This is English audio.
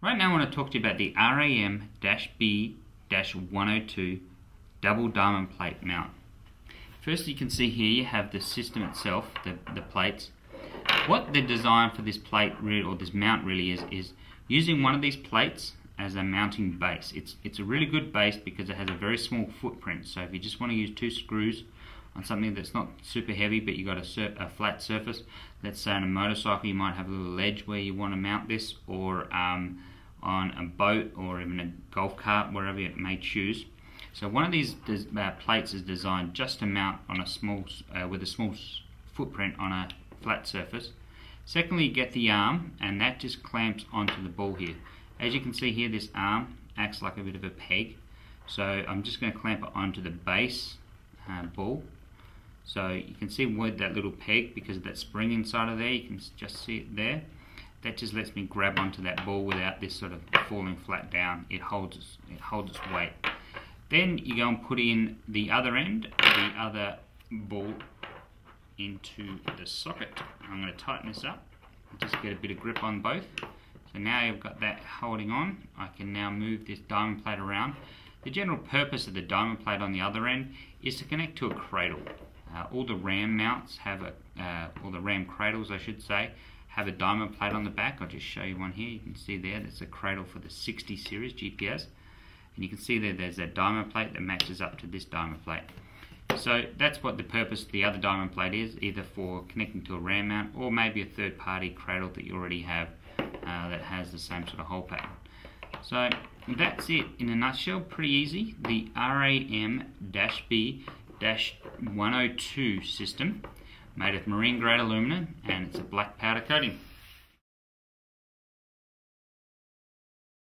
Right now I want to talk to you about the RAM-B-102 double diamond plate mount. First you can see here you have the system itself, the, the plates. What the design for this plate really, or this mount really is, is using one of these plates as a mounting base. It's, it's a really good base because it has a very small footprint. So if you just want to use two screws on something that's not super heavy but you've got a, a, flat surface, let's say on a motorcycle you might have a little ledge where you want to mount this or um, on a boat or even a golf cart, wherever you may choose. So one of these uh, plates is designed just to mount on a small, uh, with a small footprint on a flat surface. Secondly, you get the arm, and that just clamps onto the ball here. As you can see here, this arm acts like a bit of a peg. So I'm just going to clamp it onto the base uh, ball. So you can see with that little peg, because of that spring inside of there, you can just see it there that just lets me grab onto that ball without this sort of falling flat down. It holds, it holds its weight. Then you go and put in the other end, the other ball into the socket. I'm going to tighten this up, just get a bit of grip on both. So now you've got that holding on, I can now move this diamond plate around. The general purpose of the diamond plate on the other end is to connect to a cradle. Uh, all the RAM mounts have a, uh, all the RAM cradles I should say, have a diamond plate on the back. I'll just show you one here. You can see there, that's a cradle for the 60 series GPS. And you can see there, there's that diamond plate that matches up to this diamond plate. So that's what the purpose of the other diamond plate is, either for connecting to a RAM mount or maybe a third party cradle that you already have uh, that has the same sort of hole pattern. So that's it in a nutshell, pretty easy. The RAM-B-102 system made of marine grade aluminum and it's a black powder coating.